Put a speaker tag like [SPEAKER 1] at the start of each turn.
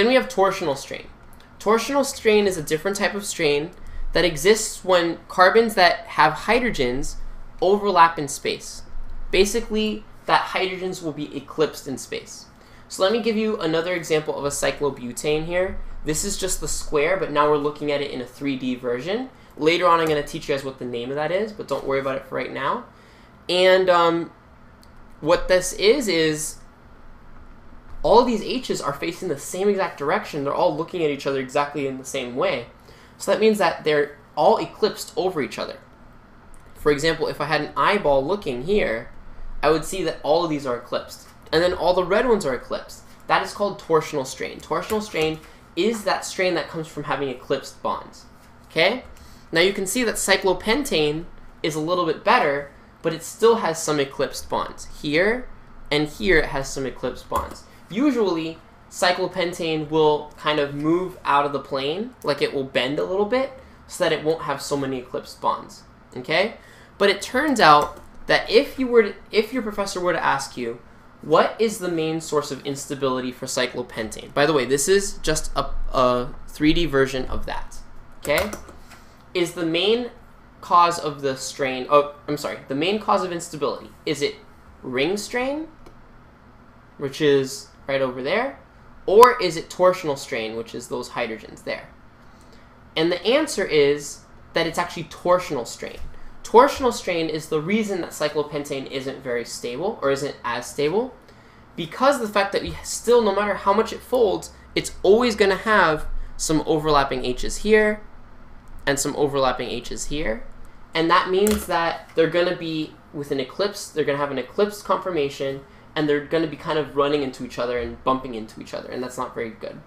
[SPEAKER 1] Then we have torsional strain. Torsional strain is a different type of strain that exists when carbons that have hydrogens overlap in space. Basically, that hydrogens will be eclipsed in space. So let me give you another example of a cyclobutane here. This is just the square, but now we're looking at it in a 3D version. Later on, I'm going to teach you guys what the name of that is, but don't worry about it for right now. And um, what this is, is all of these H's are facing the same exact direction. They're all looking at each other exactly in the same way. So that means that they're all eclipsed over each other. For example, if I had an eyeball looking here, I would see that all of these are eclipsed. And then all the red ones are eclipsed. That is called torsional strain. Torsional strain is that strain that comes from having eclipsed bonds. Okay? Now you can see that cyclopentane is a little bit better, but it still has some eclipsed bonds. Here and here it has some eclipsed bonds. Usually, cyclopentane will kind of move out of the plane, like it will bend a little bit, so that it won't have so many eclipsed bonds. Okay? But it turns out that if you were to, if your professor were to ask you, what is the main source of instability for cyclopentane? By the way, this is just a, a 3D version of that. Okay? Is the main cause of the strain, oh, I'm sorry, the main cause of instability, is it ring strain, which is right over there, or is it torsional strain, which is those hydrogens there? And the answer is that it's actually torsional strain. Torsional strain is the reason that cyclopentane isn't very stable or isn't as stable because the fact that we still, no matter how much it folds, it's always going to have some overlapping H's here and some overlapping H's here. And that means that they're going to be with an eclipse, they're going to have an eclipse conformation, and they're going to be kind of running into each other and bumping into each other, and that's not very good.